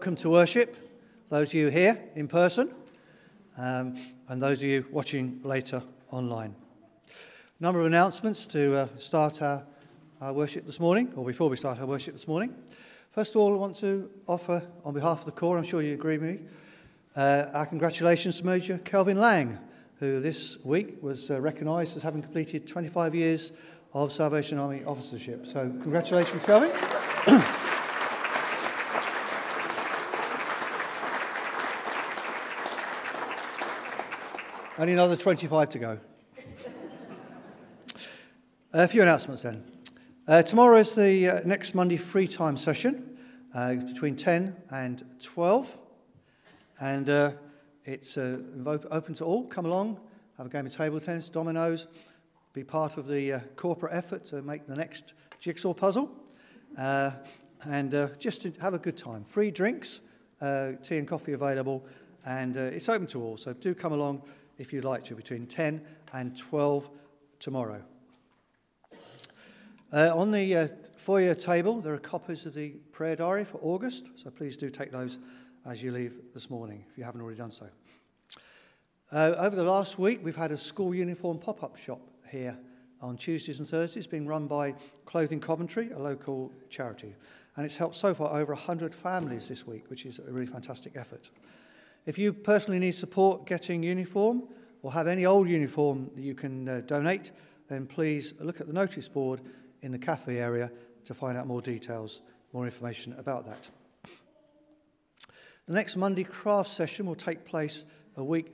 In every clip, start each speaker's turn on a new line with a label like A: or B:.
A: Welcome to worship, those of you here in person, um, and those of you watching later online. A number of announcements to uh, start our, our worship this morning, or before we start our worship this morning. First of all, I want to offer, on behalf of the Corps, I'm sure you agree with me, uh, our congratulations to Major Kelvin Lang, who this week was uh, recognised as having completed 25 years of Salvation Army officership. So, congratulations, Kelvin. Only another 25 to go. a few announcements then. Uh, tomorrow is the uh, next Monday free time session uh, between 10 and 12. And uh, it's uh, open to all. Come along, have a game of table tennis, dominoes, be part of the uh, corporate effort to make the next jigsaw puzzle. and just to have a good time. Free drinks, tea and coffee available, and it's open to all. So do come along if you'd like to, between 10 and 12 tomorrow. Uh, on the uh, foyer table, there are copies of the prayer diary for August, so please do take those as you leave this morning, if you haven't already done so. Uh, over the last week, we've had a school uniform pop up shop here on Tuesdays and Thursdays, being run by Clothing Coventry, a local charity. And it's helped so far over 100 families this week, which is a really fantastic effort. If you personally need support getting uniform or have any old uniform that you can uh, donate, then please look at the notice board in the cafe area to find out more details, more information about that. The next Monday craft session will take place a week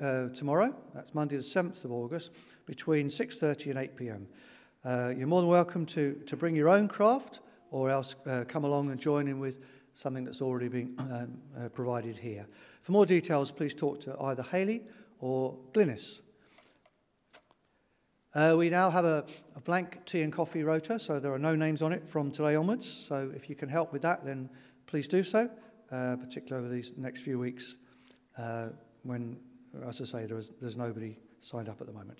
A: uh, tomorrow. That's Monday the 7th of August between 6.30 and 8 p.m. Uh, you're more than welcome to, to bring your own craft or else uh, come along and join in with something that's already been um, uh, provided here. For more details, please talk to either Haley or Glynis. Uh, we now have a, a blank tea and coffee rota, so there are no names on it from today onwards. So if you can help with that, then please do so, uh, particularly over these next few weeks uh, when, as I say, there is, there's nobody signed up at the moment.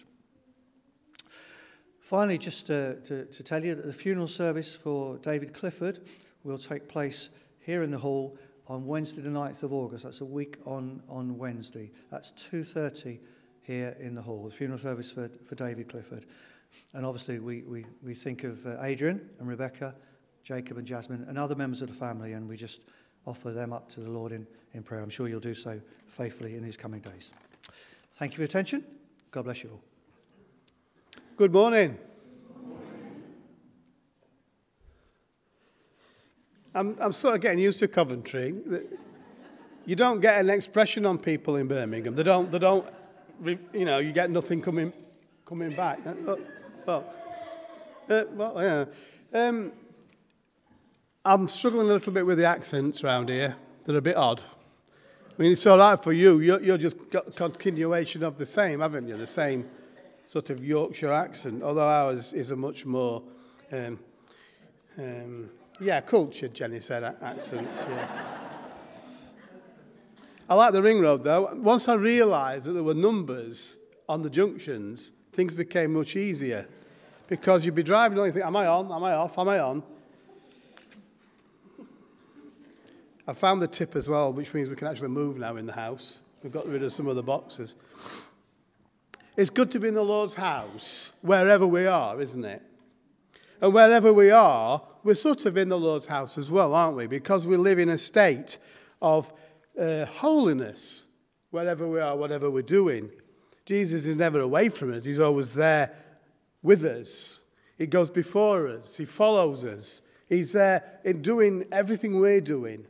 A: Finally, just to, to, to tell you that the funeral service for David Clifford will take place here in the hall on Wednesday the 9th of August. That's a week on, on Wednesday. That's 2.30 here in the hall, the funeral service for, for David Clifford. And obviously we, we, we think of uh, Adrian and Rebecca, Jacob and Jasmine and other members of the family and we just offer them up to the Lord in, in prayer. I'm sure you'll do so faithfully in these coming days. Thank you for your attention. God bless you all.
B: Good morning. I'm, I'm sort of getting used to Coventry. You don't get an expression on people in Birmingham. They don't, they don't you know, you get nothing coming, coming back. Uh, well, uh, well yeah. Um, I'm struggling a little bit with the accents around here. They're a bit odd. I mean, it's all right for you. You're, you're just got continuation of the same, haven't you? The same sort of Yorkshire accent, although ours is a much more um, um, yeah, cultured, Jenny said, accents, yes. I like the ring road, though. Once I realised that there were numbers on the junctions, things became much easier. Because you'd be driving and you think, am I on? Am I off? Am I on? I found the tip as well, which means we can actually move now in the house. We've got rid of some of the boxes. It's good to be in the Lord's house, wherever we are, isn't it? And wherever we are, we're sort of in the Lord's house as well, aren't we? Because we live in a state of uh, holiness wherever we are, whatever we're doing. Jesus is never away from us, He's always there with us. He goes before us, He follows us, He's there in doing everything we're doing.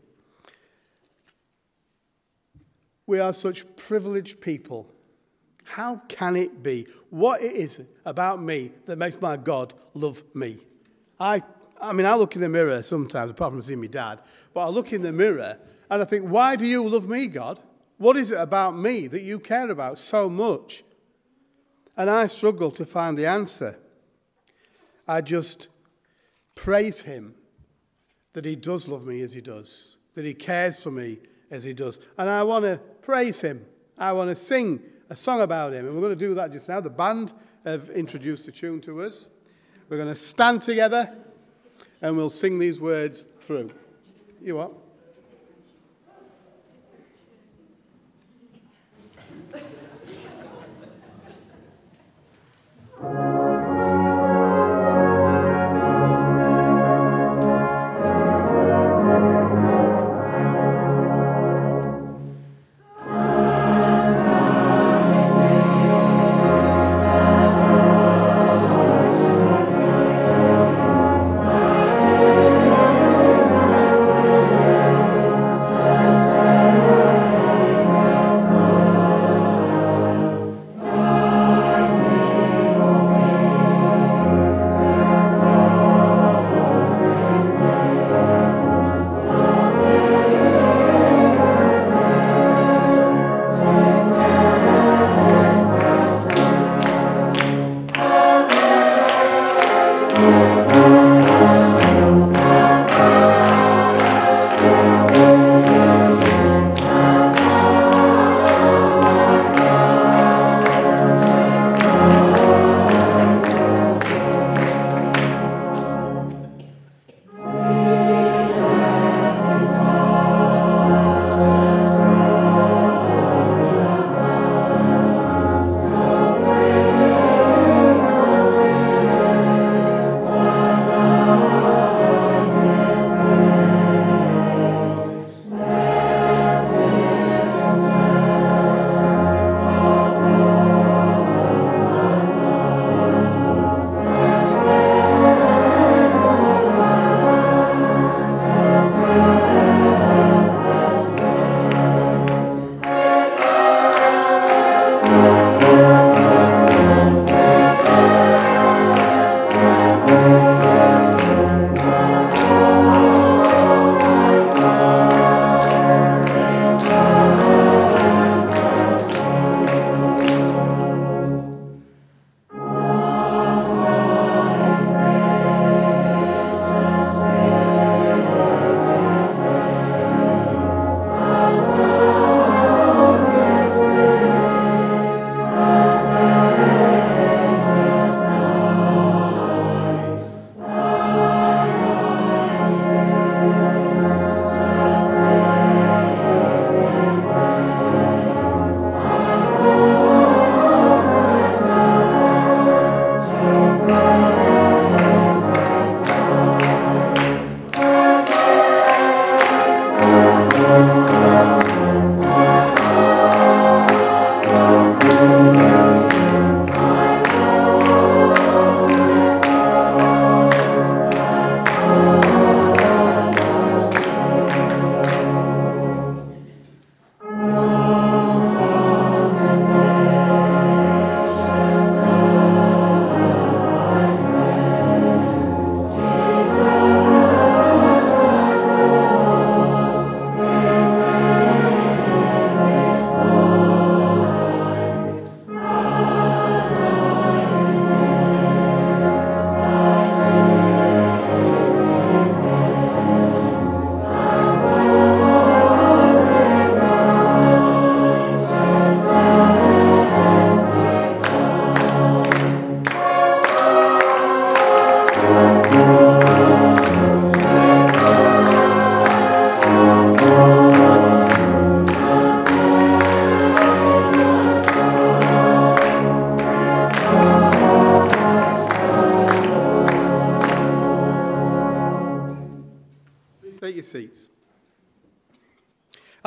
B: We are such privileged people. How can it be? What it is about me that makes my God love me? I, I mean, I look in the mirror sometimes, apart from seeing my dad, but I look in the mirror and I think, why do you love me, God? What is it about me that you care about so much? And I struggle to find the answer. I just praise Him that He does love me as He does, that He cares for me as He does. And I want to praise Him. I want to sing a song about him. And we're going to do that just now. The band have introduced the tune to us. We're going to stand together and we'll sing these words through. You what? Thank you.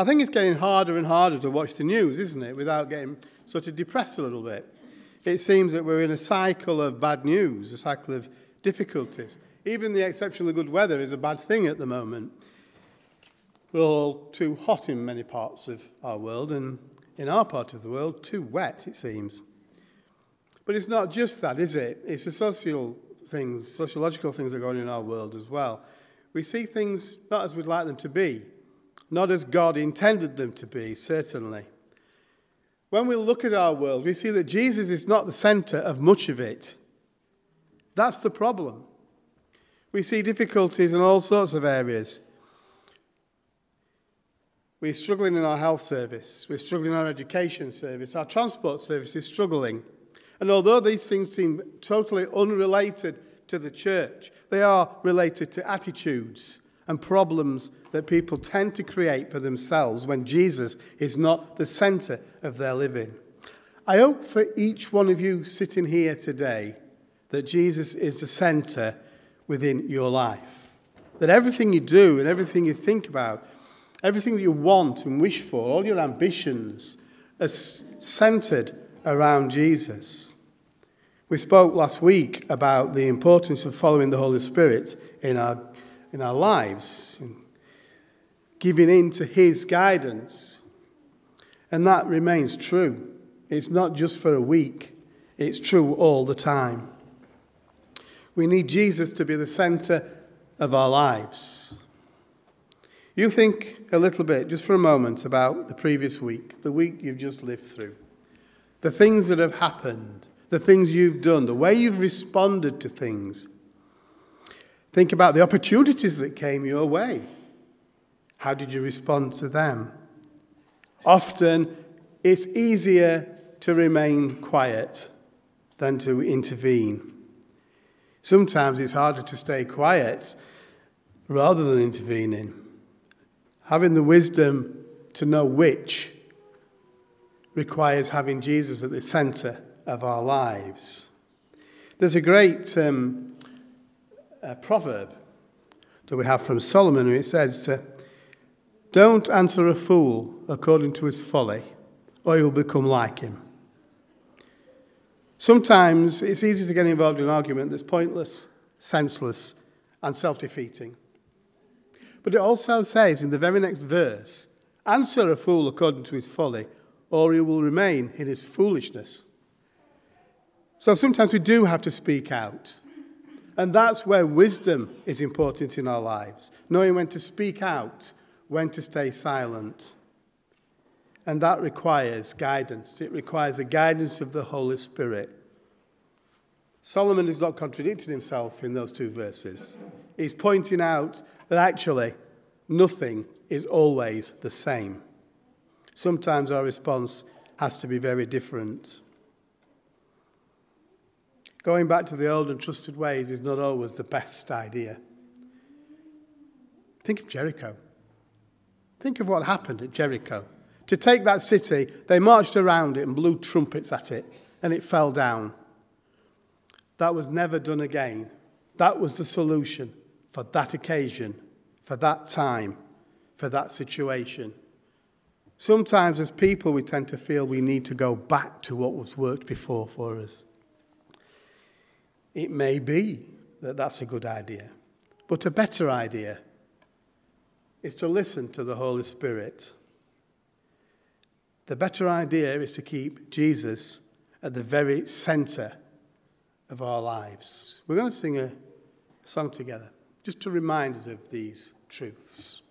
B: Think it's getting harder and harder to watch the news, isn't it, without getting sort of depressed a little bit. It seems that we're in a cycle of bad news, a cycle of difficulties. Even the exceptionally good weather is a bad thing at the moment. We're all too hot in many parts of our world, and in our part of the world, too wet, it seems. But it's not just that, is it? It's the social things, sociological things that are going on in our world as well. We see things not as we'd like them to be not as God intended them to be, certainly. When we look at our world, we see that Jesus is not the center of much of it. That's the problem. We see difficulties in all sorts of areas. We're struggling in our health service, we're struggling in our education service, our transport service is struggling. And although these things seem totally unrelated to the church, they are related to attitudes and problems that people tend to create for themselves when Jesus is not the center of their living. I hope for each one of you sitting here today that Jesus is the center within your life. That everything you do and everything you think about, everything that you want and wish for, all your ambitions are centered around Jesus. We spoke last week about the importance of following the Holy Spirit in our in our lives, giving in to His guidance. And that remains true. It's not just for a week, it's true all the time. We need Jesus to be the center of our lives. You think a little bit, just for a moment, about the previous week, the week you've just lived through, the things that have happened, the things you've done, the way you've responded to things. Think about the opportunities that came your way. How did you respond to them? Often, it's easier to remain quiet than to intervene. Sometimes it's harder to stay quiet rather than intervening. Having the wisdom to know which requires having Jesus at the center of our lives. There's a great um, uh, proverb that we have from Solomon, and it says, uh, Don't answer a fool according to his folly, or you'll become like him. Sometimes it's easy to get involved in an argument that's pointless, senseless, and self defeating. But it also says in the very next verse, Answer a fool according to his folly, or he will remain in his foolishness. So sometimes we do have to speak out. And that's where wisdom is important in our lives, knowing when to speak out, when to stay silent. And that requires guidance. It requires the guidance of the Holy Spirit. Solomon is not contradicting himself in those two verses. He's pointing out that actually nothing is always the same. Sometimes our response has to be very different. Going back to the old and trusted ways is not always the best idea. Think of Jericho. Think of what happened at Jericho. To take that city, they marched around it and blew trumpets at it, and it fell down. That was never done again. That was the solution for that occasion, for that time, for that situation. Sometimes, as people, we tend to feel we need to go back to what was worked before for us. It may be that that's a good idea, but a better idea is to listen to the Holy Spirit. The better idea is to keep Jesus at the very center of our lives. We're going to sing a song together just to remind us of these truths.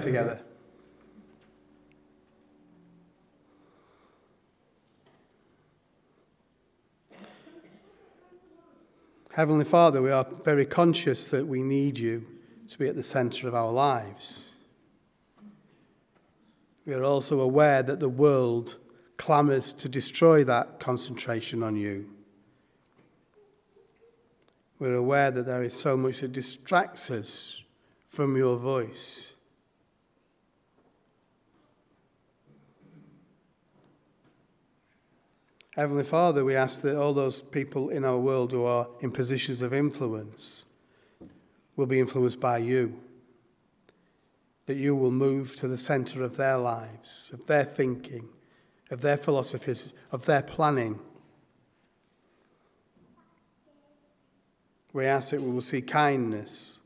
B: Together. Heavenly Father, we are very conscious that we need you to be at the center of our lives. We are also aware that the world clamours to destroy that concentration on you. We're aware that there is so much that distracts us from your voice. Heavenly Father, we ask that all those people in our world who are in positions of influence will be influenced by you. That you will move to the centre of their lives, of their thinking, of their philosophies, of their planning. We ask that we will see kindness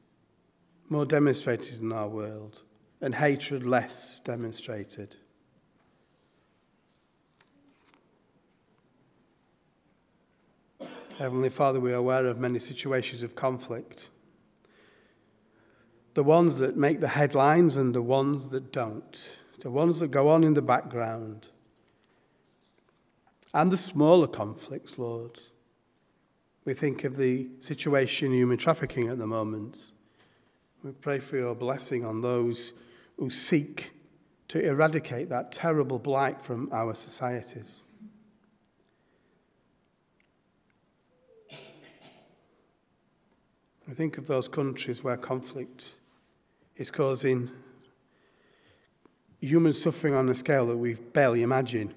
B: more demonstrated in our world and hatred less demonstrated. Heavenly Father, we are aware of many situations of conflict. The ones that make the headlines and the ones that don't. The ones that go on in the background. And the smaller conflicts, Lord. We think of the situation in human trafficking at the moment. We pray for your blessing on those who seek to eradicate that terrible blight from our societies. I think of those countries where conflict is causing human suffering on a scale that we barely imagine.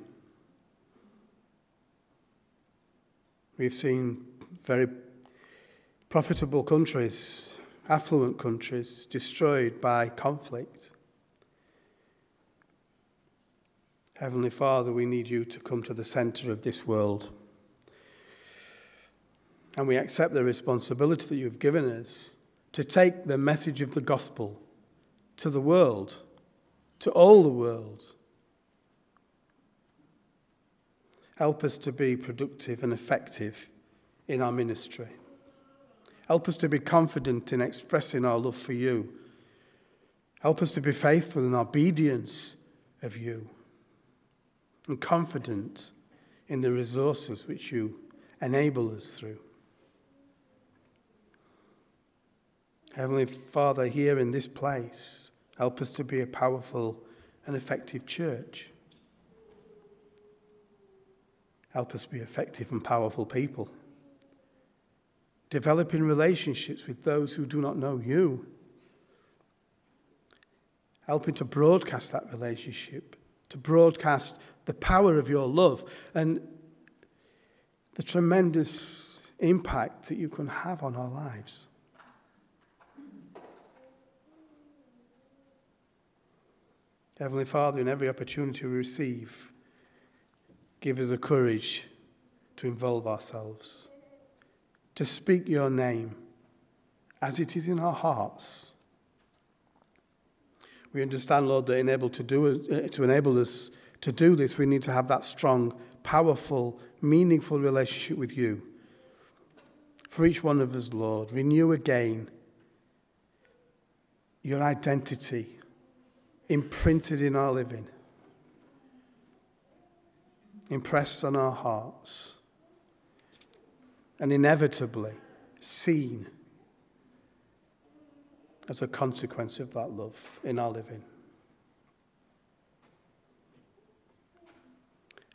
B: We've seen very profitable countries, affluent countries, destroyed by conflict. Heavenly Father, we need you to come to the center of this world. And we accept the responsibility that you've given us to take the message of the gospel to the world, to all the world. Help us to be productive and effective in our ministry. Help us to be confident in expressing our love for you. Help us to be faithful in obedience of you and confident in the resources which you enable us through. Heavenly Father, here in this place, help us to be a powerful and effective church. Help us be effective and powerful people. Developing relationships with those who do not know you. Helping to broadcast that relationship, to broadcast the power of your love and the tremendous impact that you can have on our lives. Heavenly Father, in every opportunity we receive, give us the courage to involve ourselves, to speak your name as it is in our hearts. We understand, Lord, that enable to, do, uh, to enable us to do this, we need to have that strong, powerful, meaningful relationship with you. For each one of us, Lord, renew again your identity imprinted in our living, impressed on our hearts, and inevitably seen as a consequence of that love in our living.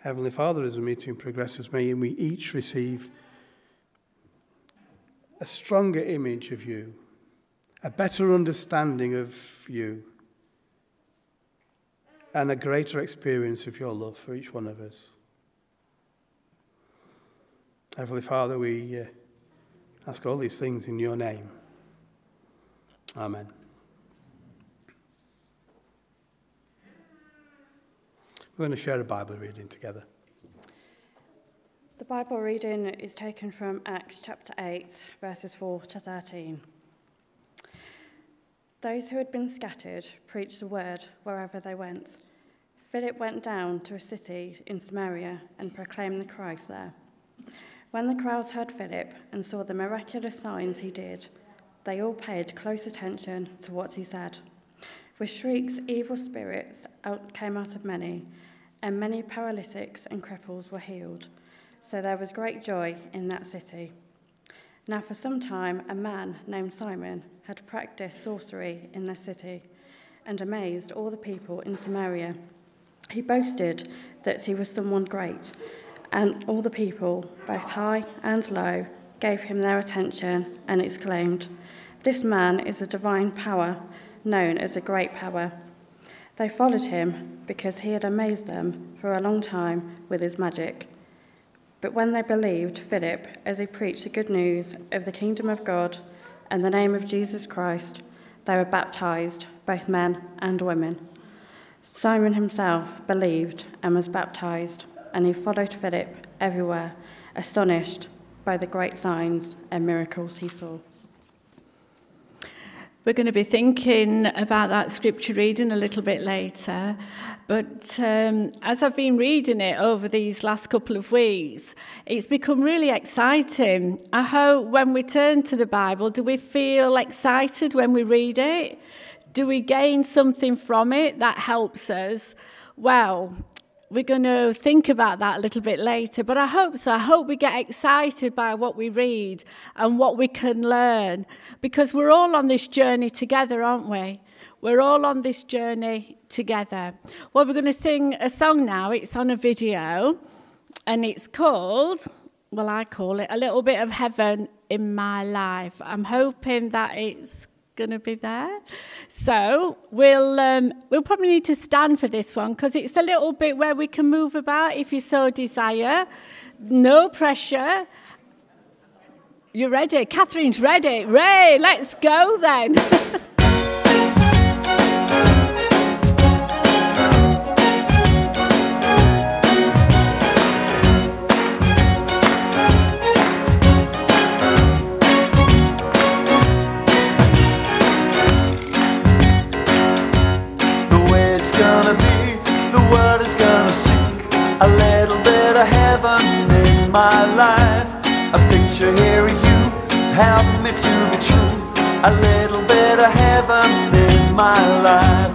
B: Heavenly Father, as the meeting progresses, may we each receive a stronger image of you, a better understanding of you and a greater experience of your love for each one of us. Heavenly Father, we uh, ask all these things in your name. Amen. We're going to share a Bible reading together.
C: The Bible reading is taken from Acts chapter 8, verses 4 to 13. Those who had been scattered preached the word wherever they went. Philip went down to a city in Samaria and proclaimed the Christ there. When the crowds heard Philip and saw the miraculous signs he did, they all paid close attention to what he said. With shrieks, evil spirits out, came out of many, and many paralytics and cripples were healed. So there was great joy in that city. Now, for some time, a man named Simon had practiced sorcery in the city and amazed all the people in Samaria. He boasted that he was someone great, and all the people, both high and low, gave him their attention and exclaimed, This man is a divine power, known as a great power. They followed him because he had amazed them for a long time with his magic. But when they believed Philip as he preached the good news of the kingdom of God and the name of Jesus Christ, they were baptized, both men and women. Simon himself believed and was baptized, and he followed Philip everywhere, astonished by the great signs and miracles he saw.
D: We're going to be thinking about that scripture reading a little bit later. But um, as I've been reading it over these last couple of weeks, it's become really exciting. I hope when we turn to the Bible, do we feel excited when we read it? Do we gain something from it that helps us? Well, we're going to think about that a little bit later, but I hope so. I hope we get excited by what we read and what we can learn because we're all on this journey together, aren't we? We're all on this journey together. Well, we're going to sing a song now. It's on a video and it's called, well, I call it A Little Bit of Heaven in My Life. I'm hoping that it's going to be there. So we'll um, we'll probably need to stand for this one because it's a little bit where we can move about if you so desire. No pressure. You ready? Catherine's ready. Ray, let's go then.
E: my life. A picture here of you, help me to be true. A little bit of heaven in my life.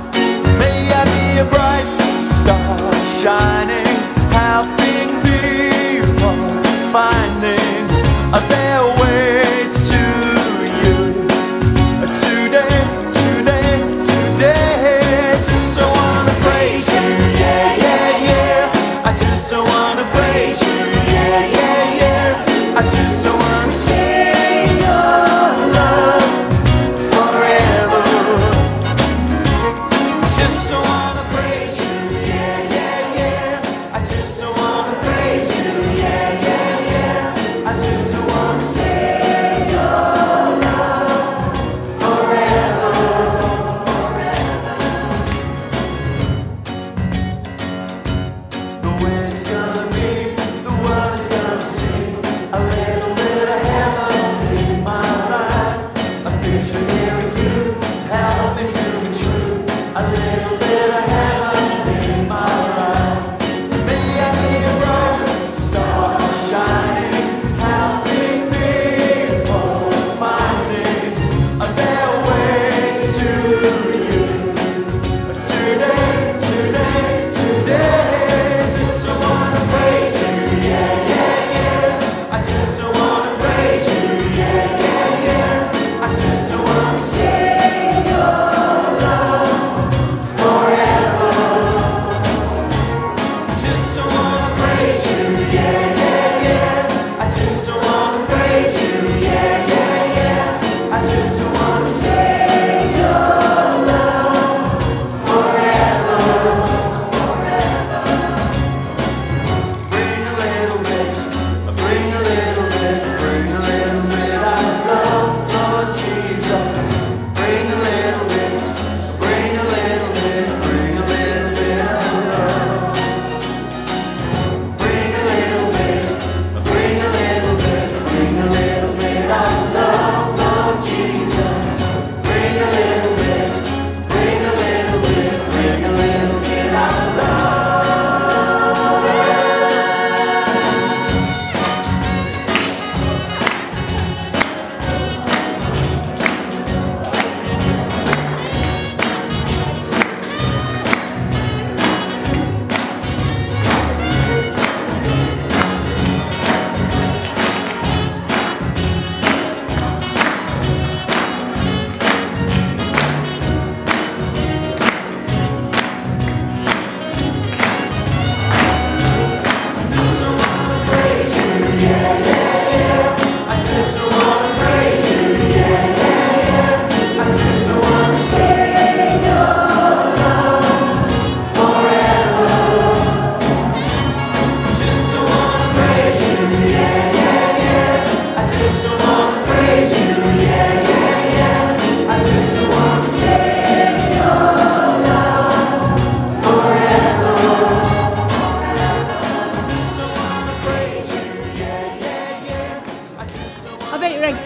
E: May I be a bright star shining, helping people finding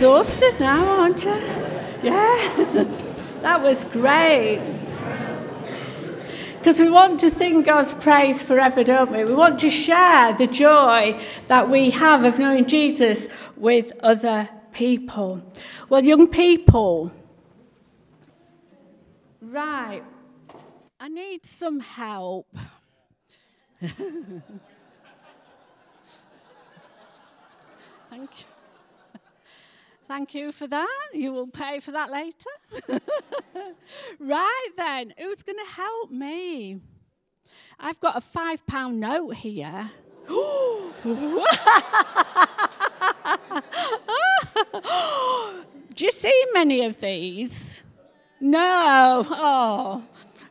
D: exhausted now, aren't you? Yeah, that was great. Because we want to sing God's praise forever, don't we? We want to share the joy that we have of knowing Jesus with other people. Well, young people, right, I need some help. Thank you. Thank you for that. You will pay for that later. right then, who's going to help me? I've got a five pound note here. Do you see many of these? No. Oh.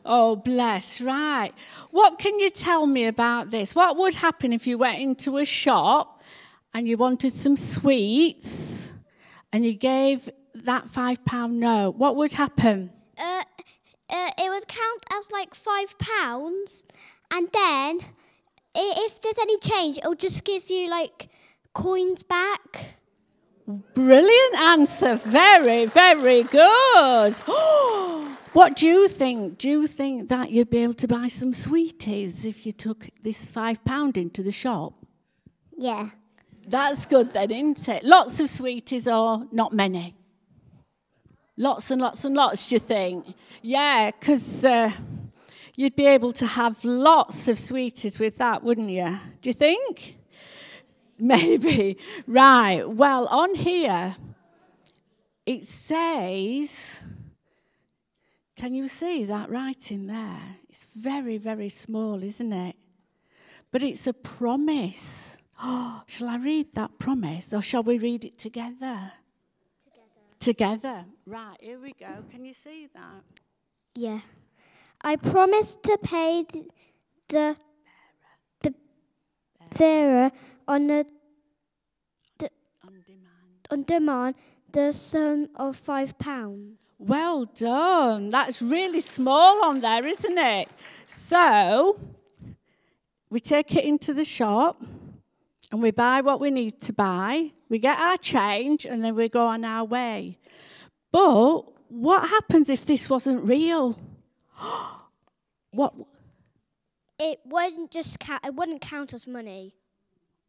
D: Oh, bless. Right. What can you tell me about this? What would happen if you went into a shop and you wanted some sweets and you gave that five pound note? What would happen?
F: Uh, uh, it would count as like five pounds, and then if there's any change, it'll just give you like coins back.
D: Brilliant answer. Very, very good. what do you think? Do you think that you'd be able to buy some sweeties if you took this five pound into the shop?
F: Yeah.
D: That's good then, isn't it? Lots of sweeties or not many? Lots and lots and lots, do you think? Yeah, because uh, you'd be able to have lots of sweeties with that, wouldn't you? Do you think? Maybe. Right. Well, on here, it says, can you see that writing there? It's very, very small, isn't it? But it's a promise. Oh, shall I read that promise or shall we read it together? Together. Together. Right, here we go. Can you see that?
F: Yeah. I promise to pay th- the the bearer on the
D: On demand.
F: on demand the sum of five pounds.
D: Well done. That's really small on there, isn't it? So, we take it into the shop and we buy what we need to buy. We get our change and then we go on our way. But what happens if this wasn't real? what?
F: It wouldn't just count. It wouldn't count as money.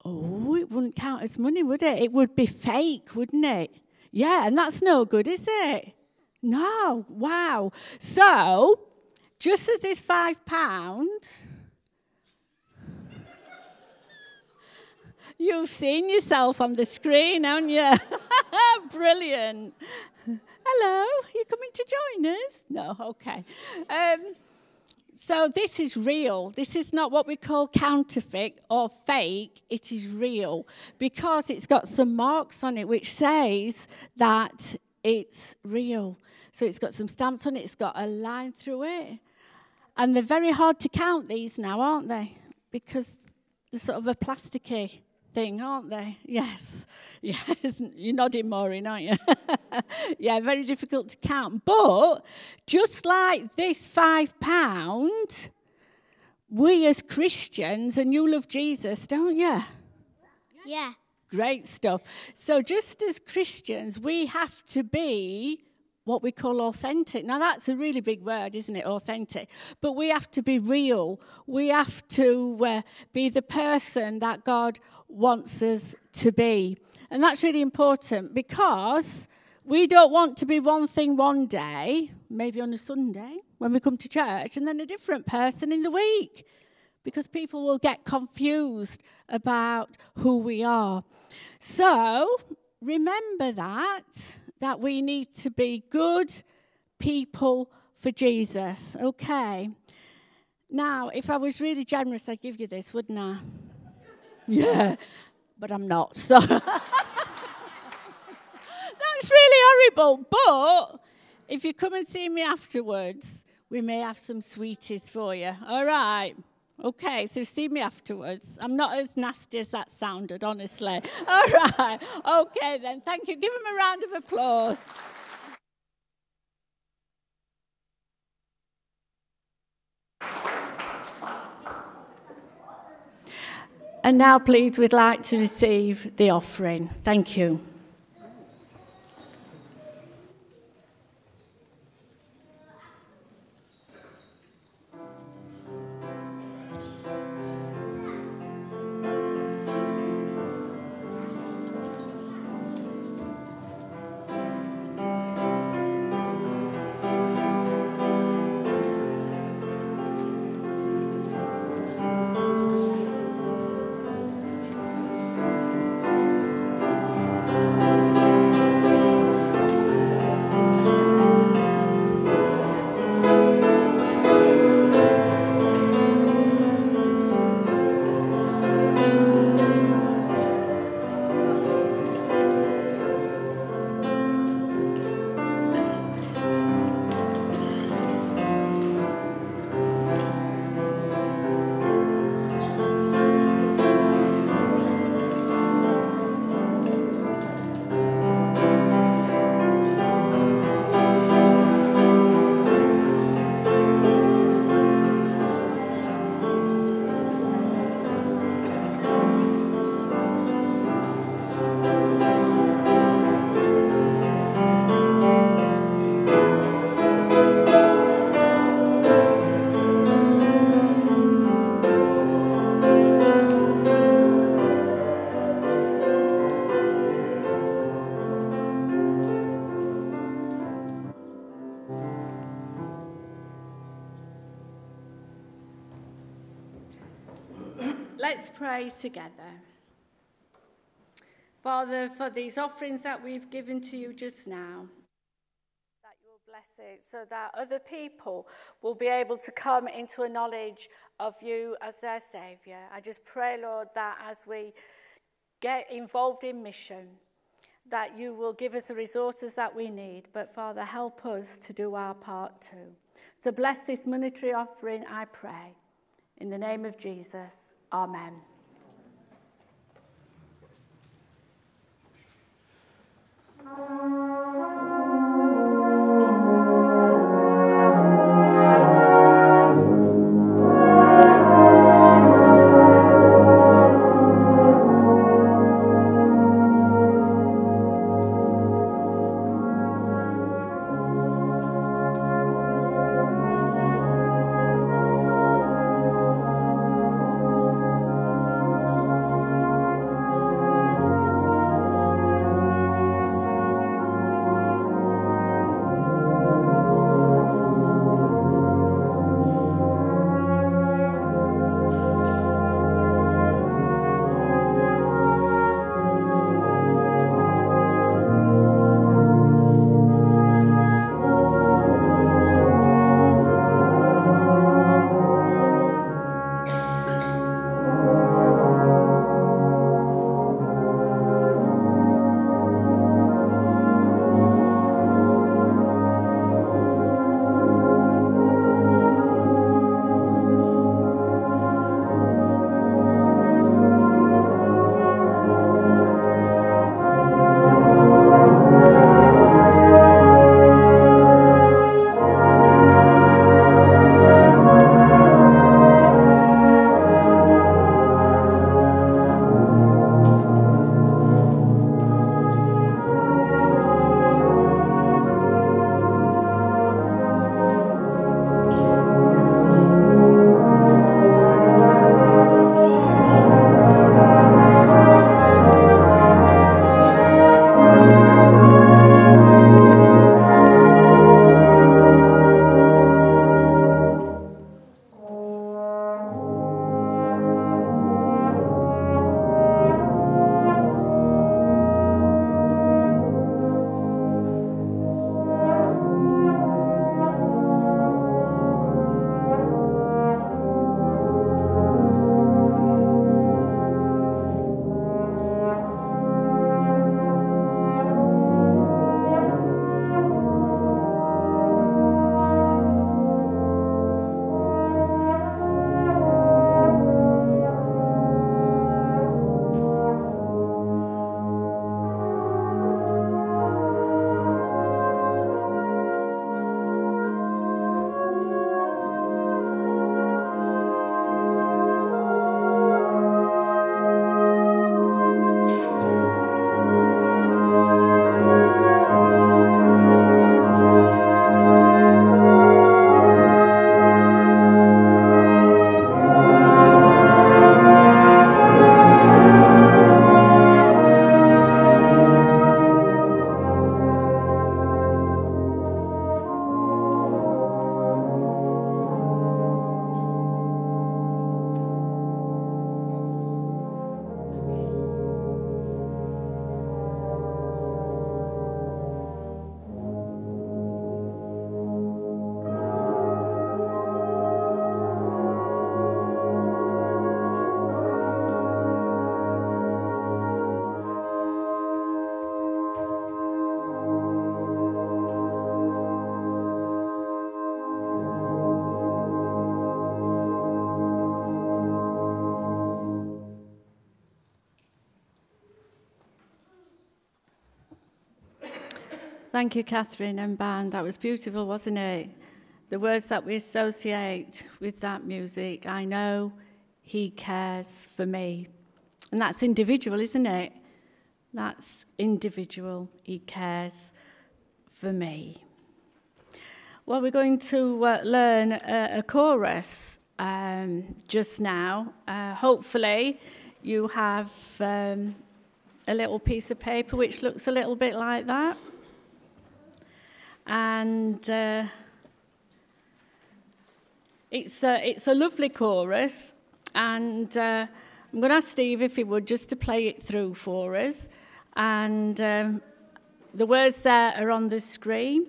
D: Oh, it wouldn't count as money, would it? It would be fake, wouldn't it? Yeah, and that's no good, is it? No. Wow. So, just as this five pound, you've seen yourself on the screen, haven't you? Brilliant. Hello, you coming to join us? No, okay. Um, so this is real. This is not what we call counterfeit or fake. It is real because it's got some marks on it which says that it's real. So it's got some stamps on it. It's got a line through it, and they're very hard to count these now, aren't they? Because they're sort of a plasticky thing, aren't they? Yes, yes. You're nodding, Maureen, aren't you? yeah, very difficult to count. But just like this five pound, we as Christians, and you love Jesus, don't you?
F: Yeah.
D: Great stuff. So, just as Christians, we have to be what we call authentic. Now, that's a really big word, isn't it? Authentic. But we have to be real. We have to uh, be the person that God wants us to be. And that's really important because we don't want to be one thing one day, maybe on a Sunday when we come to church, and then a different person in the week because people will get confused about who we are. So remember that, that we need to be good people for Jesus, okay? Now, if I was really generous, I'd give you this, wouldn't I? Yeah, but I'm not. So that's really horrible. But if you come and see me afterwards, we may have some sweeties for you. All right. Okay, so see me afterwards. I'm not as nasty as that sounded, honestly. All right. Okay, then. Thank you. Give him a round of applause. And now, please, we'd like to receive the offering. Thank you. Pray together. Father, for these offerings that we've given to you just now, that you will bless it so that other people will be able to come into a knowledge of you as their Saviour. I just pray, Lord, that as we get involved in mission, that you will give us the resources that we need. But Father, help us to do our part too. So bless this monetary offering, I pray. In the name of Jesus, Amen. Thank you, Catherine and band. That was beautiful, wasn't it? The words that we associate with that music. I know he cares for me. And that's individual, isn't it? That's individual. He cares for me. Well, we're going to uh, learn a, a chorus um, just now. Uh, hopefully, you have um, a little piece of paper which looks a little bit like that. And uh, it's, a, it's a lovely chorus, and uh, I'm going to ask Steve if he would just to play it through for us. And um, the words there are on the screen.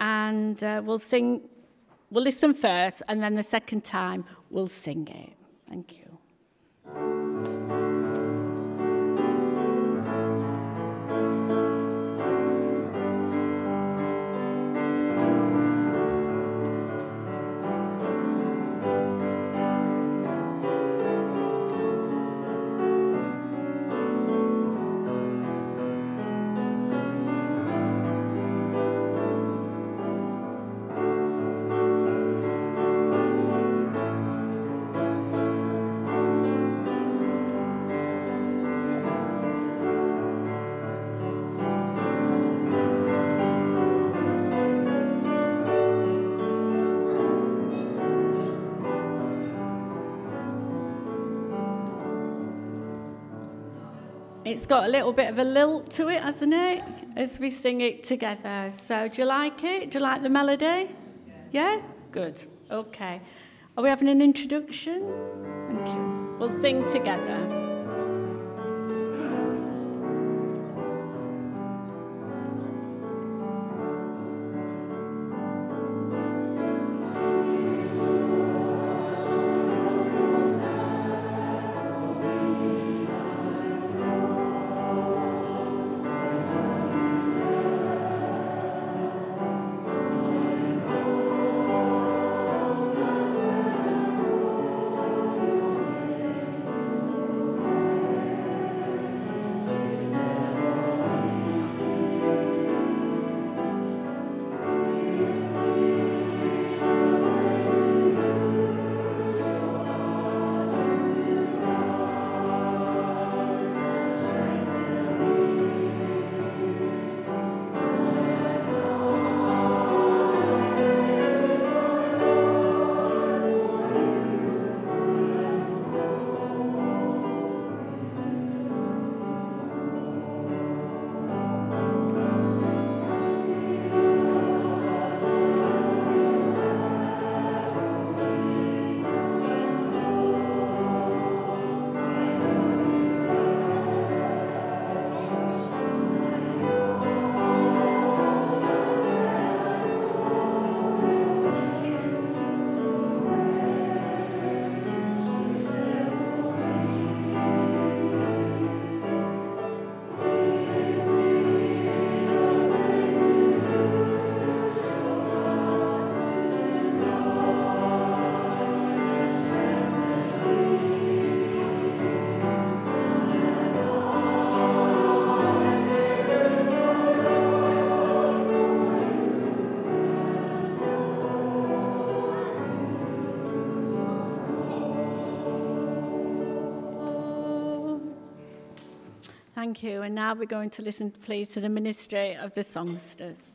D: And uh, we'll sing, we'll listen first, and then the second time we'll sing it. Thank you. It's got a little bit of a lilt to it, hasn't it? As we sing it together. So, do you like it? Do you like the melody? Yeah? Good. Okay. Are we having an introduction? Thank you. We'll sing together. Thank you. And now we're going to listen, please, to the ministry of the songsters.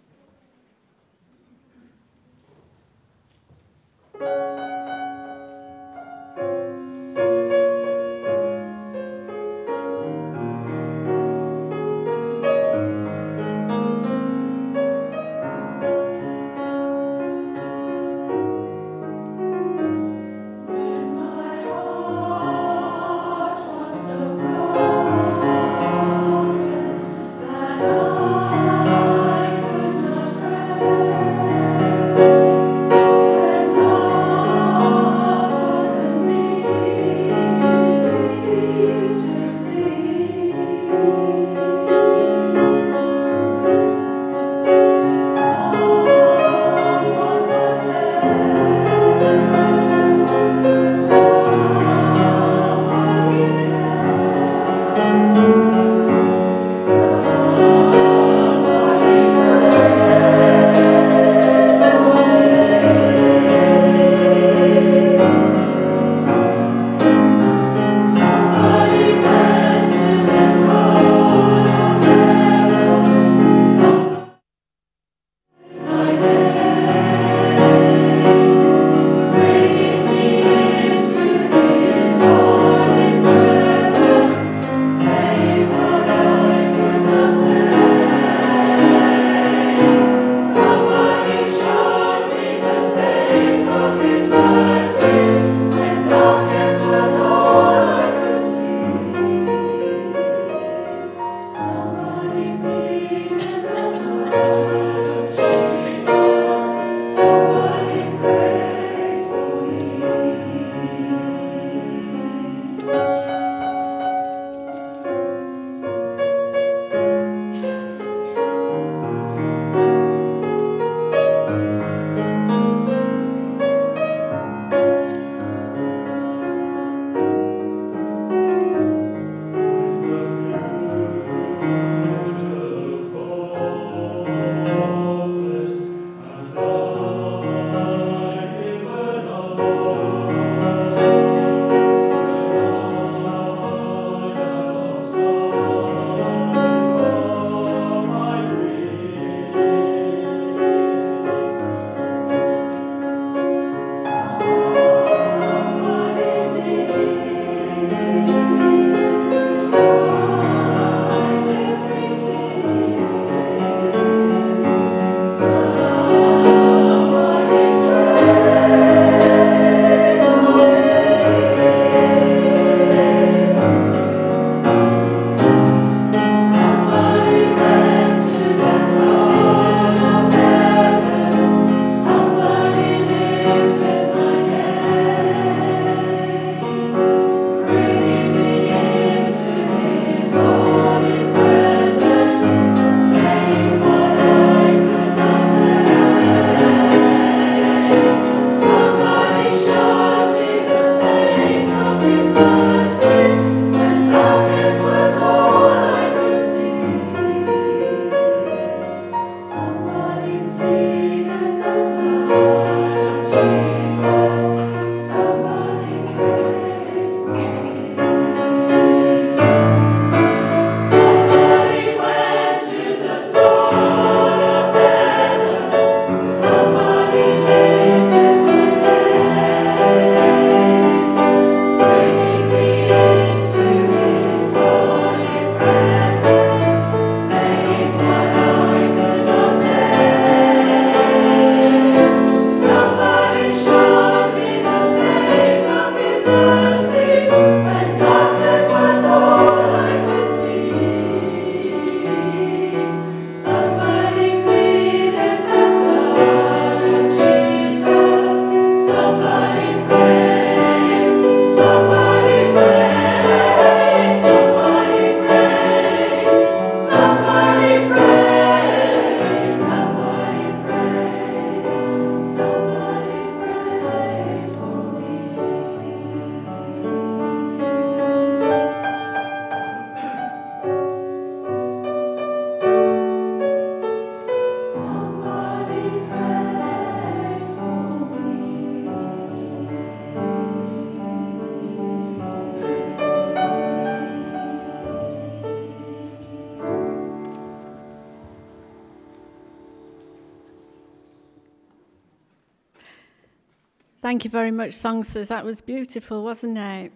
D: You very much, songsters. That was beautiful, wasn't it?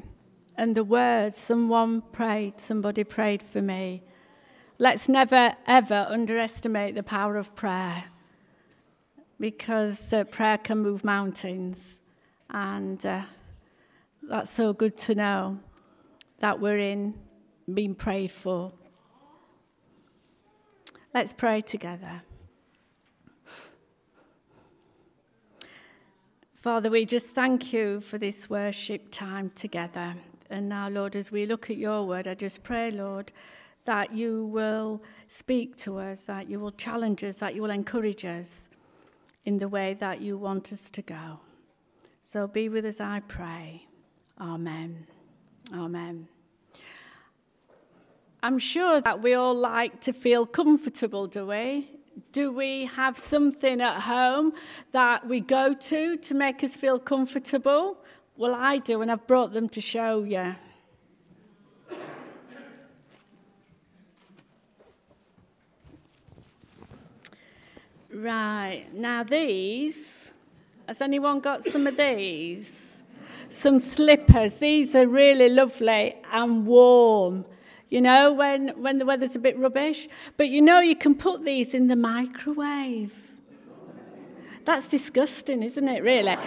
D: And the words, someone prayed, somebody prayed for me. Let's never, ever underestimate the power of prayer because uh, prayer can move mountains. And uh, that's so good to know that we're in being prayed for. Let's pray together. Father, we just thank you for this worship time together. And now, Lord, as we look at your word, I just pray, Lord, that you will speak to us, that you will challenge us, that you will encourage us in the way that you want us to go. So be with us, I pray. Amen. Amen. I'm sure that we all like to feel comfortable, do we? Do we have something at home that we go to to make us feel comfortable? Well, I do, and I've brought them to show you. Right, now these, has anyone got some of these? Some slippers. These are really lovely and warm you know, when, when the weather's a bit rubbish. But you know, you can put these in the microwave. That's disgusting, isn't it, really?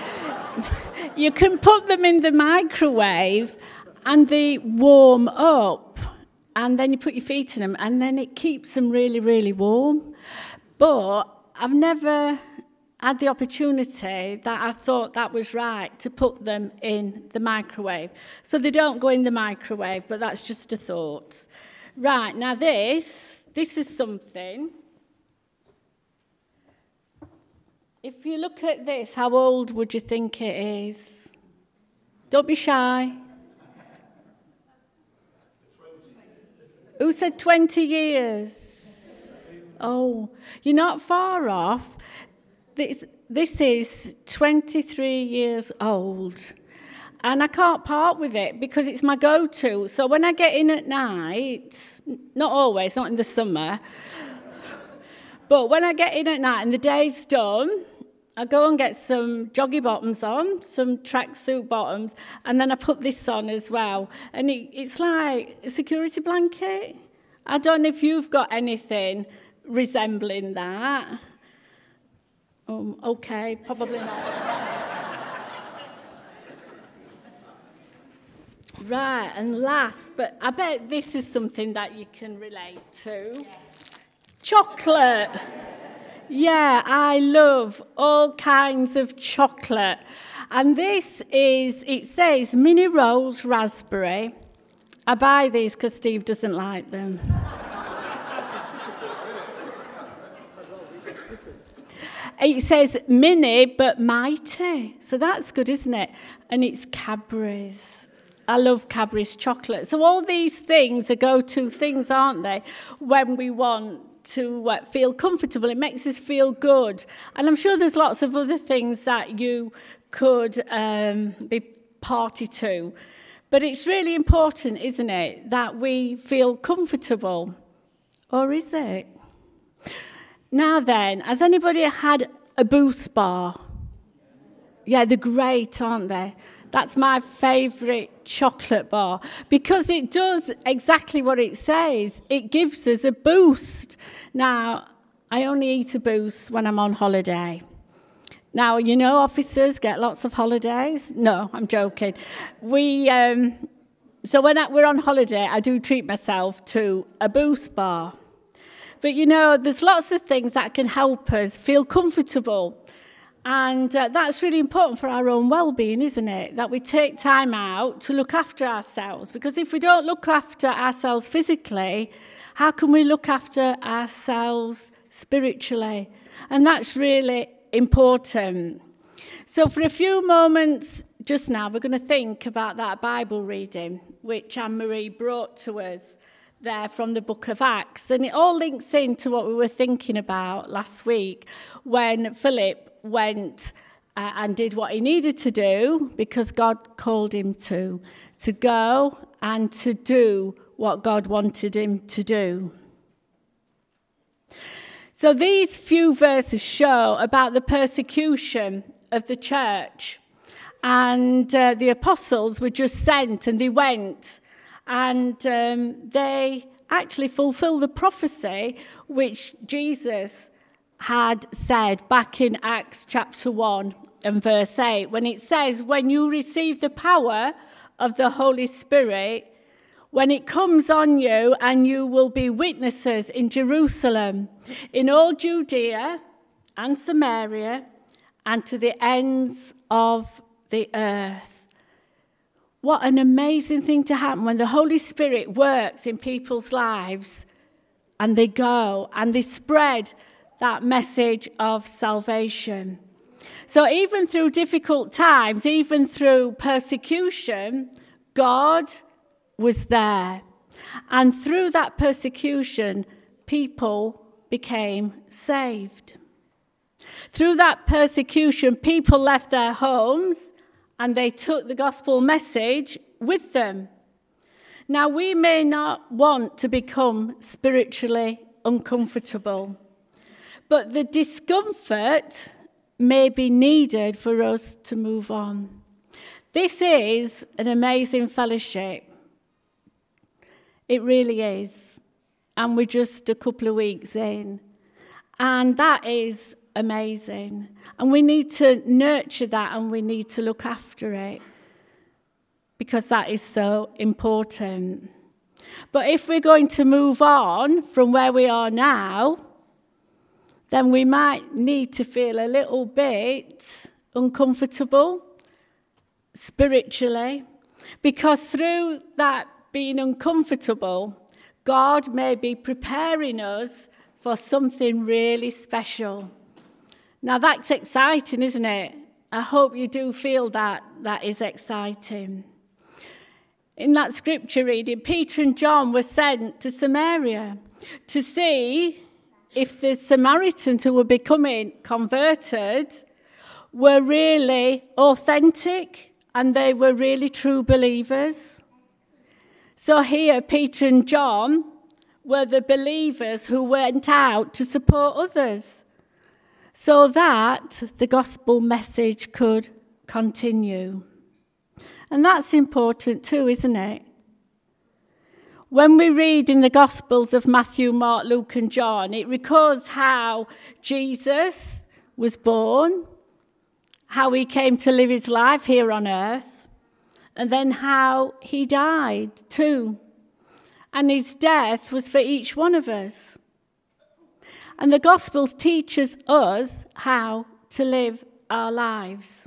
D: you can put them in the microwave and they warm up, and then you put your feet in them, and then it keeps them really, really warm. But I've never had the opportunity that I thought that was right to put them in the microwave. So they don't go in the microwave, but that's just a thought. Right, now this, this is something. If you look at this, how old would you think it is? Don't be shy. Who said 20 years? Oh, you're not far off. This, this is 23 years old. And I can't part with it because it's my go to. So when I get in at night, not always, not in the summer, but when I get in at night and the day's done, I go and get some joggy bottoms on, some tracksuit bottoms, and then I put this on as well. And it, it's like a security blanket. I don't know if you've got anything resembling that. Um, okay, probably not. right, and last, but I bet this is something that you can relate to. Chocolate. Yeah, I love all kinds of chocolate. And this is, it says mini rolls raspberry. I buy these because Steve doesn't like them. It says mini but mighty. So that's good, isn't it? And it's Cadbury's. I love Cadbury's chocolate. So all these things are go-to things, aren't they? When we want to uh, feel comfortable, it makes us feel good. And I'm sure there's lots of other things that you could um, be party to. But it's really important, isn't it, that we feel comfortable? Or is it? Now then, has anybody had a boost bar? Yeah, they're great, aren't they? That's my favourite chocolate bar because it does exactly what it says. It gives us a boost. Now, I only eat a boost when I'm on holiday. Now, you know, officers get lots of holidays. No, I'm joking. We, um, so when I, we're on holiday, I do treat myself to a boost bar. But you know, there's lots of things that can help us feel comfortable. And uh, that's really important for our own well being, isn't it? That we take time out to look after ourselves. Because if we don't look after ourselves physically, how can we look after ourselves spiritually? And that's really important. So, for a few moments just now, we're going to think about that Bible reading which Anne Marie brought to us there from the book of Acts. And it all links into what we were thinking about last week when Philip went uh, and did what he needed to do because God called him to, to go and to do what God wanted him to do. So these few verses show about the persecution of the church. And uh, the apostles were just sent and they went and um, they actually fulfill the prophecy which Jesus had said back in Acts chapter 1 and verse 8 when it says, When you receive the power of the Holy Spirit, when it comes on you, and you will be witnesses in Jerusalem, in all Judea and Samaria, and to the ends of the earth. What an amazing thing to happen when the Holy Spirit works in people's lives and they go and they spread that message of salvation. So, even through difficult times, even through persecution, God was there. And through that persecution, people became saved. Through that persecution, people left their homes and they took the gospel message with them. Now, we may not want to become spiritually uncomfortable, but the discomfort may be needed for us to move on. This is an amazing fellowship. It really is. And we're just a couple of weeks in. And that is amazing. And we need to nurture that and we need to look after it because that is so important. But if we're going to move on from where we are now, then we might need to feel a little bit uncomfortable spiritually because through that being uncomfortable, God may be preparing us for something really special. Now, that's exciting, isn't it? I hope you do feel that that is exciting. In that scripture reading, Peter and John were sent to Samaria to see if the Samaritans who were becoming converted were really authentic and they were really true believers. So here, Peter and John were the believers who went out to support others so that the gospel message could continue. And that's important too, isn't it? When we read in the Gospels of Matthew, Mark, Luke, and John, it records how Jesus was born, how he came to live his life here on earth, and then how he died too. And his death was for each one of us. And the Gospels teaches us how to live our lives.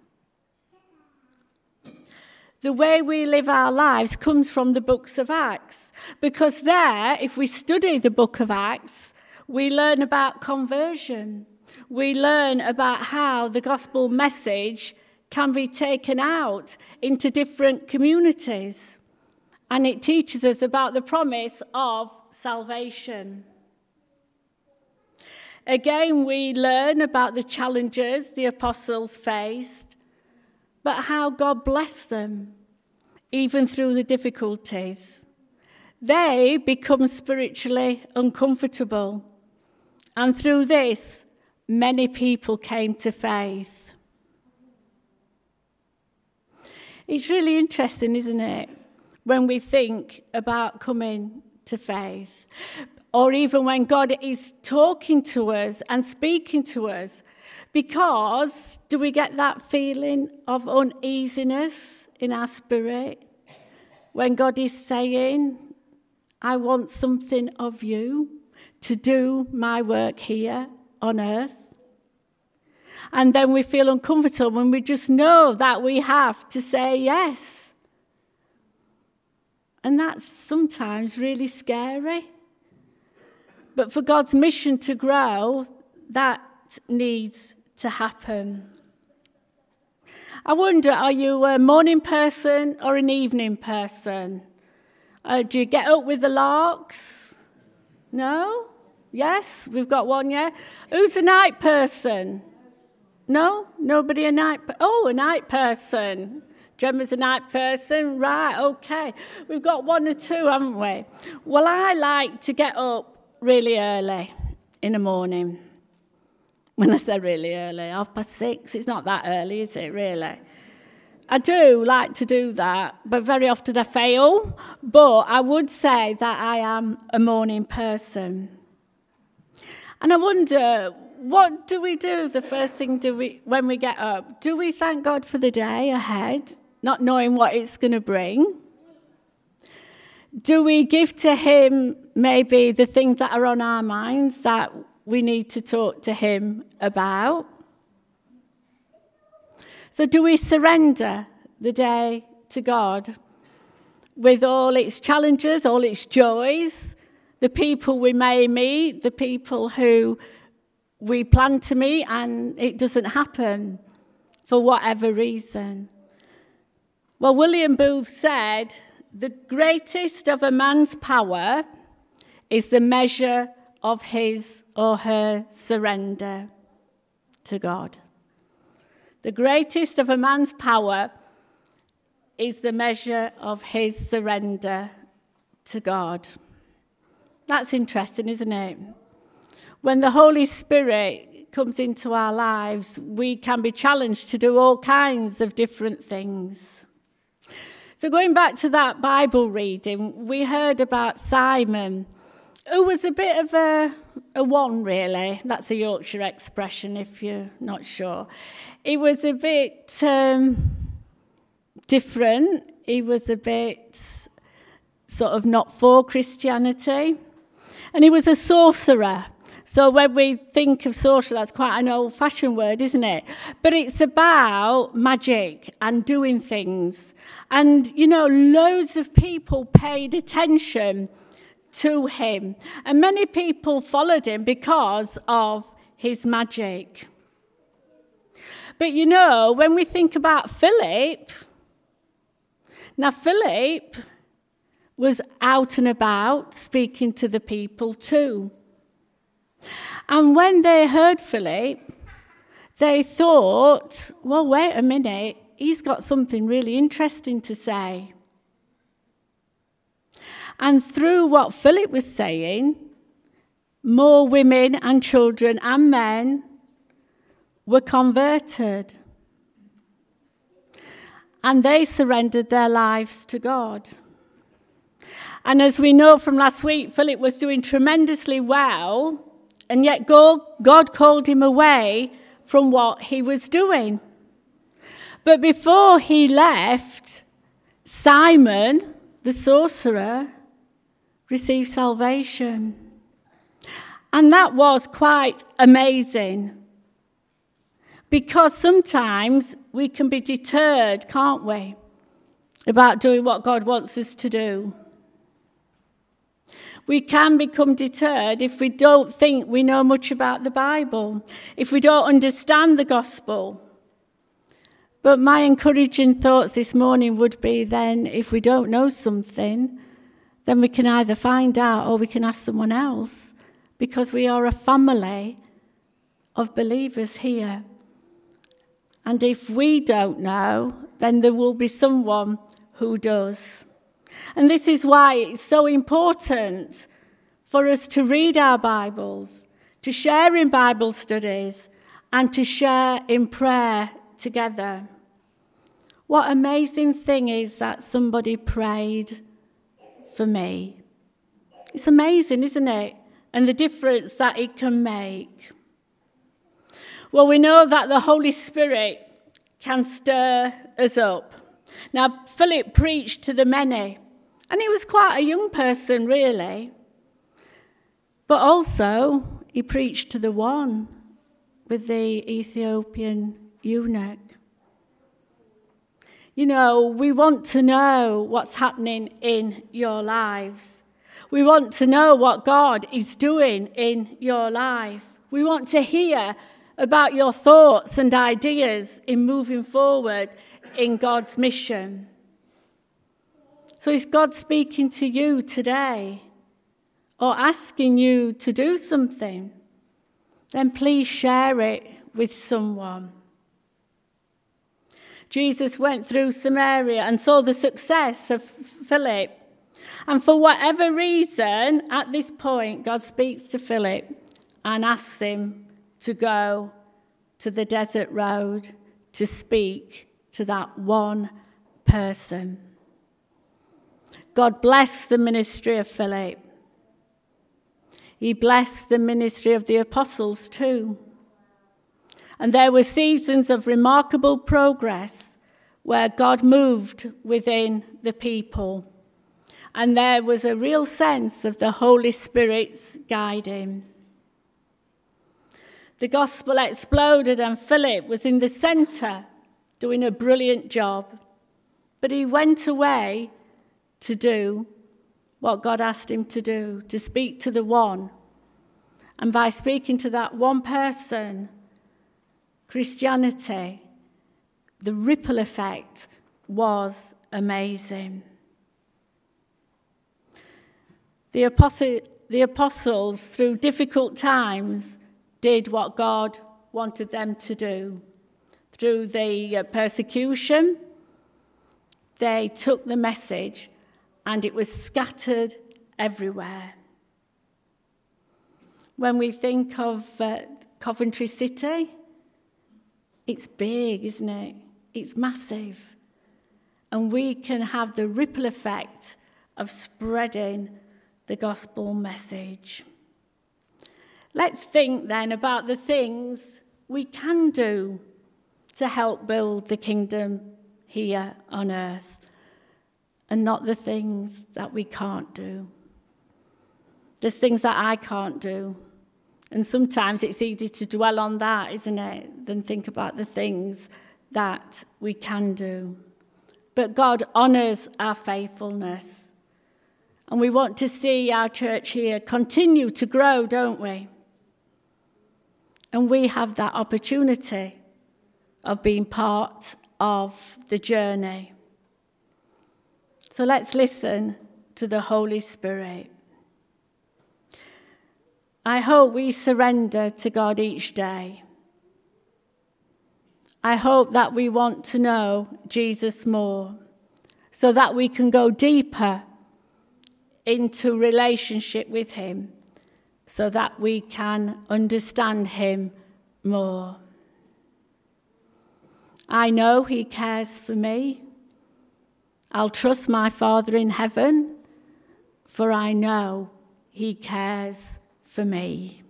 D: The way we live our lives comes from the books of Acts, because there, if we study the book of Acts, we learn about conversion. We learn about how the gospel message can be taken out into different communities. And it teaches us about the promise of salvation. Again, we learn about the challenges the apostles faced, but how God blessed them, even through the difficulties. They become spiritually uncomfortable, and through this, many people came to faith. It's really interesting, isn't it, when we think about coming to faith, or even when God is talking to us and speaking to us, Because do we get that feeling of uneasiness in our spirit when God is saying, I want something of you to do my work here on earth? And then we feel uncomfortable when we just know that we have to say yes. And that's sometimes really scary. But for God's mission to grow, that needs to happen. I wonder are you a morning person or an evening person? Uh, do you get up with the larks? No? Yes? We've got one, yeah? Who's a night person? No? Nobody a night Oh, a night person. Gemma's a night person. Right, okay. We've got one or two, haven't we? Well, I like to get up really early in the morning. When I say really early, half past six, it's not that early, is it, really? I do like to do that, but very often I fail. But I would say that I am a morning person. And I wonder, what do we do the first thing do we, when we get up? Do we thank God for the day ahead, not knowing what it's going to bring? Do we give to Him maybe the things that are on our minds that we need to talk to Him about. So, do we surrender the day to God with all its challenges, all its joys, the people we may meet, the people who we plan to meet, and it doesn't happen for whatever reason? Well, William Booth said, The greatest of a man's power is the measure of his or her surrender to God. The greatest of a man's power is the measure of his surrender to God. That's interesting, isn't it? When the Holy Spirit comes into our lives, we can be challenged to do all kinds of different things. So, going back to that Bible reading, we heard about Simon who was a bit of a, a one, really. That's a Yorkshire expression if you're not sure. He was a bit um, different. He was a bit sort of not for Christianity. And he was a sorcerer. So when we think of sorcerer, that's quite an old fashioned word, isn't it? But it's about magic and doing things. And, you know, loads of people paid attention to him. And many people followed him because of his magic. But you know, when we think about Philip, now Philip was out and about speaking to the people too. And when they heard Philip, they thought, well, wait a minute, he's got something really interesting to say. And through what Philip was saying, more women and children and men were converted. And they surrendered their lives to God. And as we know from last week, Philip was doing tremendously well, and yet God called him away from what he was doing. But before he left, Simon, the sorcerer, receive salvation. And that was quite amazing. Because sometimes we can be deterred, can't we, about doing what God wants us to do. We can become deterred if we don't think we know much about the Bible, if we don't understand the gospel. But my encouraging thoughts this morning would be then if we don't know something, then we can either find out or we can ask someone else because we are a family of believers here. And if we don't know, then there will be someone who does. And this is why it's so important for us to read our Bibles, to share in Bible studies, and to share in prayer together. What amazing thing is that somebody prayed for me. It's amazing, isn't it? And the difference that it can make. Well, we know that the Holy Spirit can stir us up. Now, Philip preached to the many, and he was quite a young person, really. But also, he preached to the one with the Ethiopian eunuch. You know, we want to know what's happening in your lives. We want to know what God is doing in your life. We want to hear about your thoughts and ideas in moving forward in God's mission. So, is God speaking to you today or asking you to do something? Then please share it with someone. Jesus went through Samaria and saw the success of Philip. And for whatever reason, at this point, God speaks to Philip and asks him to go to the desert road to speak to that one person. God blessed the ministry of Philip. He blessed the ministry of the apostles too. And there were seasons of remarkable progress where God moved within the people. And there was a real sense of the Holy Spirit's guiding. The gospel exploded, and Philip was in the center doing a brilliant job. But he went away to do what God asked him to do, to speak to the one. And by speaking to that one person, Christianity, the ripple effect was amazing. The, apostle, the apostles, through difficult times, did what God wanted them to do. Through the uh, persecution, they took the message and it was scattered everywhere. When we think of uh, Coventry City, it's big, isn't it? It's massive. And we can have the ripple effect of spreading the gospel message. Let's think then about the things we can do to help build the kingdom here on earth and not the things that we can't do. There's things that I can't do. And sometimes it's easy to dwell on that, isn't it, than think about the things that we can do. But God honours our faithfulness. And we want to see our church here continue to grow, don't we? And we have that opportunity of being part of the journey. So let's listen to the Holy Spirit. I hope we surrender to God each day. I hope that we want to know Jesus more so that we can go deeper into relationship with Him so that we can understand Him more. I know He cares for me. I'll trust my Father in heaven, for I know He cares for me.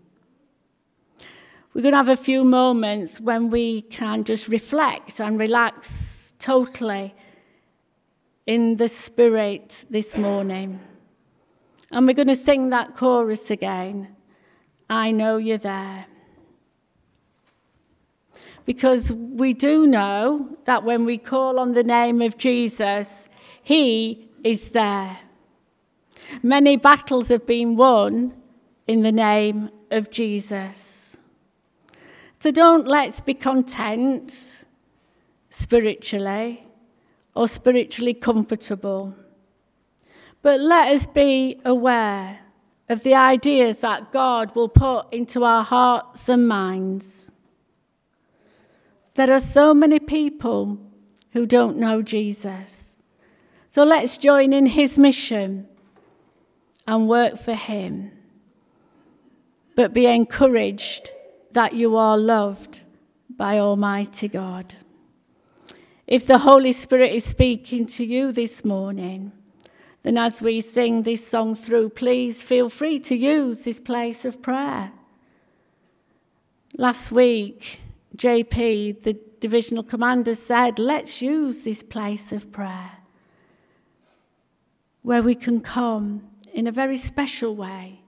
D: We're going to have a few moments when we can just reflect and relax totally in the Spirit this morning. And we're going to sing that chorus again I know you're there. Because we do know that when we call on the name of Jesus, He is there. Many battles have been won in the name of Jesus. So don't let's be content spiritually or spiritually comfortable, but let us be aware of the ideas that God will put into our hearts and minds. There are so many people who don't know Jesus. So let's join in his mission and work for him but be encouraged that you are loved by Almighty God. If the Holy Spirit is speaking to you this morning, then as we sing this song through, please feel free to use this place of prayer. Last week, JP, the divisional commander, said, let's use this place of prayer where we can come in a very special way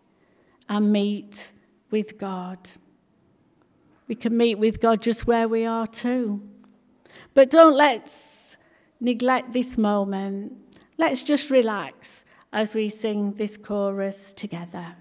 D: and meet with God. We can meet with God just where we are too. But don't let's neglect this moment. Let's just relax as we sing this chorus together.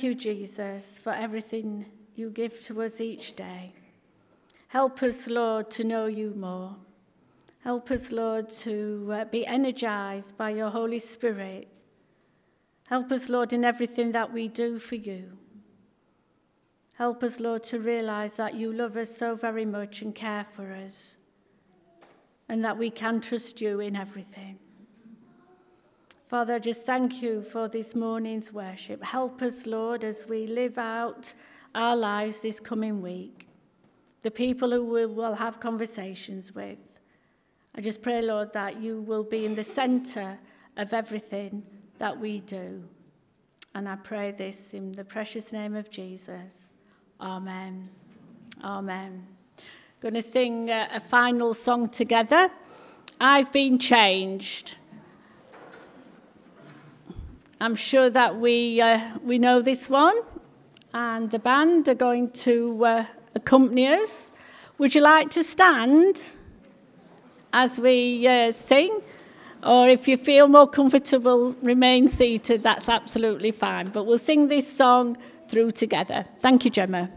D: Thank you, Jesus, for everything you give to us each day. Help us, Lord, to know you more. Help us, Lord, to uh, be energized by your Holy Spirit. Help us, Lord, in everything that we do for you. Help us, Lord, to realize that you love us so very much and care for us, and that we can trust you in everything. Father, I just thank you for this morning's worship. Help us, Lord, as we live out our lives this coming week. The people who we will have conversations with. I just pray, Lord, that you will be in the center of everything that we do. And I pray this in the precious name of Jesus. Amen. Amen. Going to sing a, a final song together. I've been changed. I'm sure that we, uh, we know this one, and the band are going to uh, accompany us. Would you like to stand as we uh, sing? Or if you feel more comfortable, remain seated, that's absolutely fine. But we'll sing this song through together. Thank you, Gemma.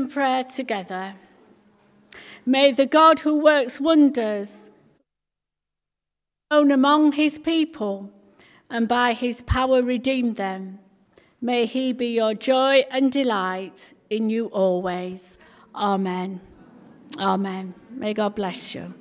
D: in prayer together. May the God who works wonders known among his people and by his power redeem them. May he be your joy and delight in you always. Amen. Amen. May God bless you.